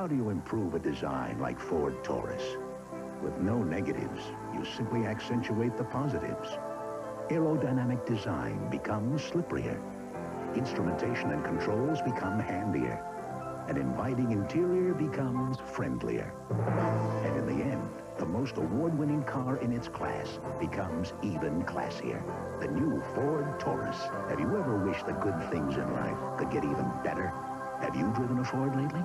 How do you improve a design like Ford Taurus? With no negatives, you simply accentuate the positives. Aerodynamic design becomes slipperier. Instrumentation and controls become handier. An inviting interior becomes friendlier. And in the end, the most award-winning car in its class becomes even classier. The new Ford Taurus. Have you ever wished the good things in life could get even better? Have you driven a Ford lately?